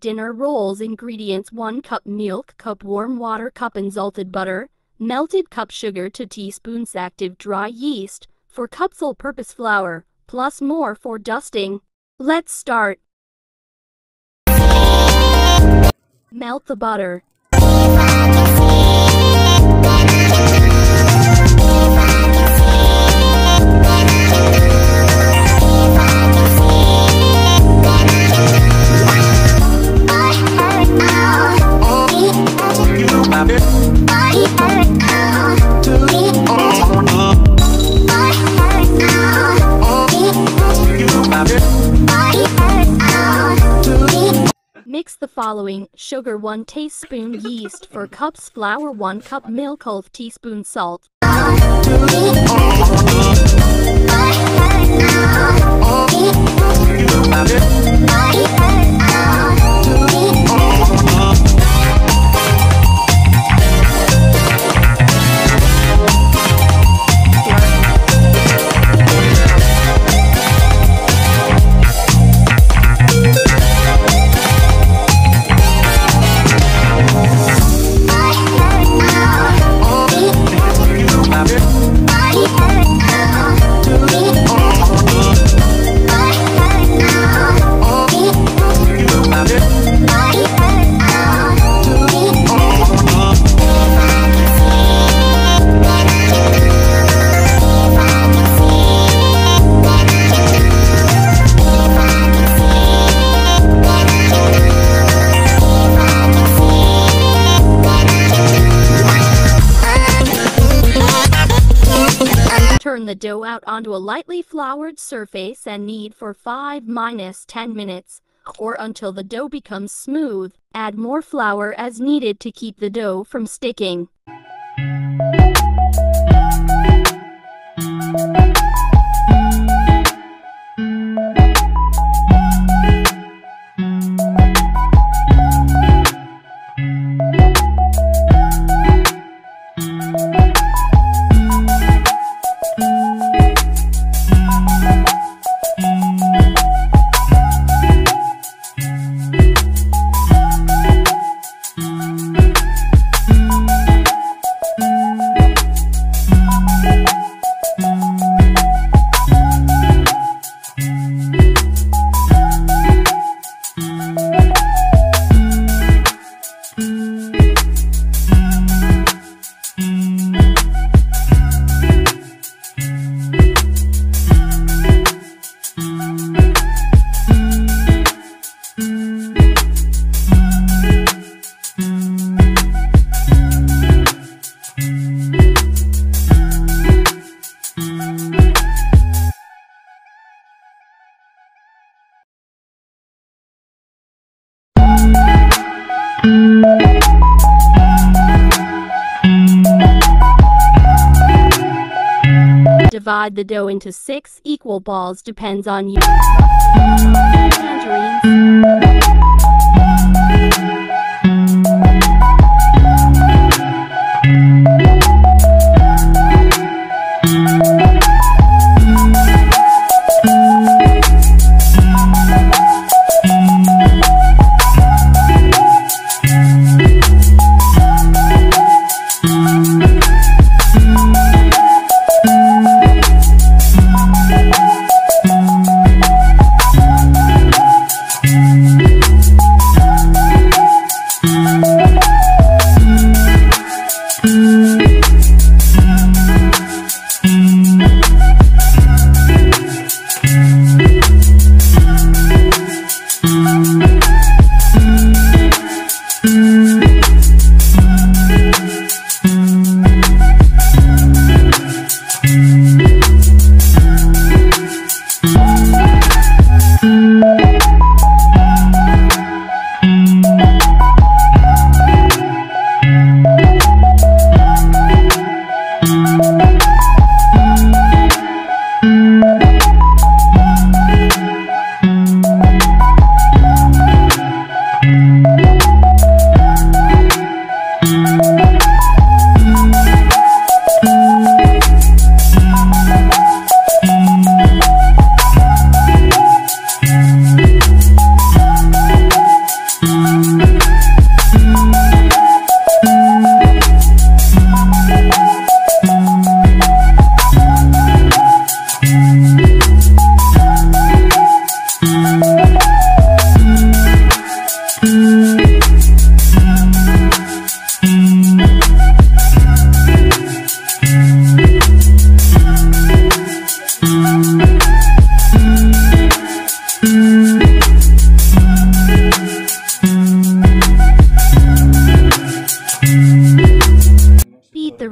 dinner rolls ingredients 1 cup milk, cup warm water, cup unsalted butter, melted cup sugar to teaspoons active dry yeast, 4 cups all-purpose flour, plus more for dusting. Let's start. Melt the butter. Following sugar 1 teaspoon yeast 4 cups flour 1 cup milk half teaspoon salt. The dough out onto a lightly floured surface and knead for 5 minus 10 minutes or until the dough becomes smooth. Add more flour as needed to keep the dough from sticking. Divide the dough into six equal balls depends on you.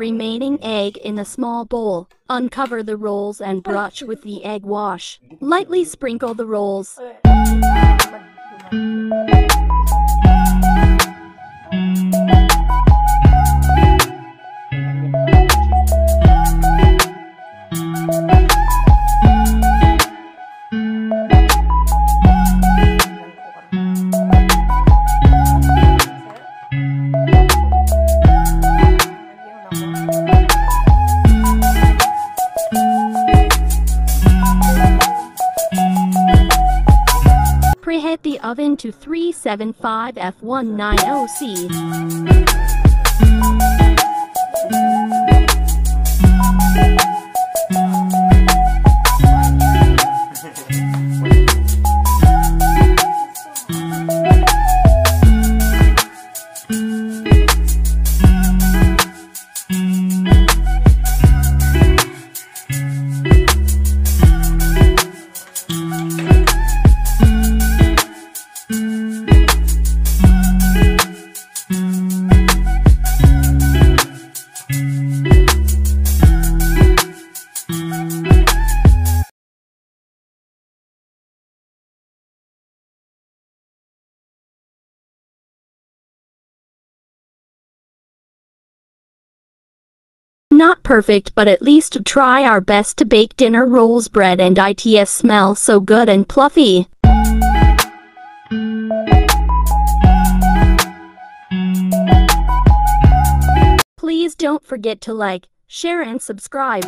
Remaining egg in a small bowl. Uncover the rolls and brush with the egg wash. Lightly sprinkle the rolls. Preheat the oven to 375 F190C. Not perfect, but at least try our best to bake dinner rolls bread and ITS smell so good and fluffy. Please don't forget to like, share and subscribe.